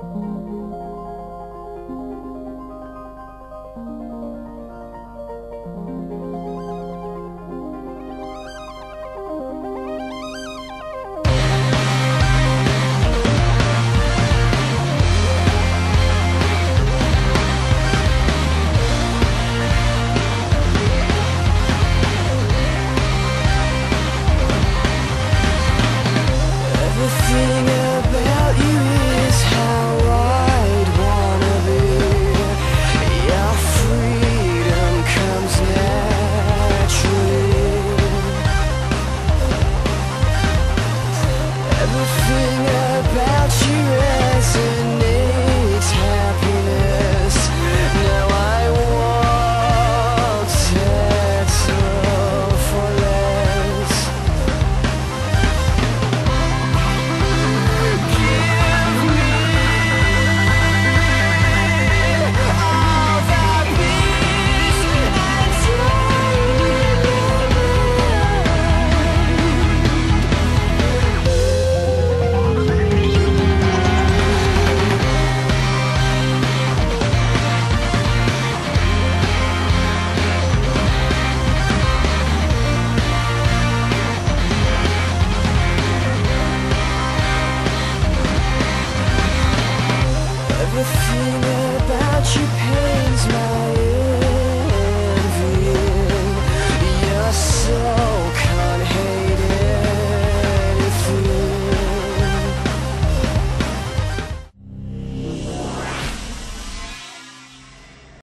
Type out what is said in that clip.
Oh. everything about you, pain.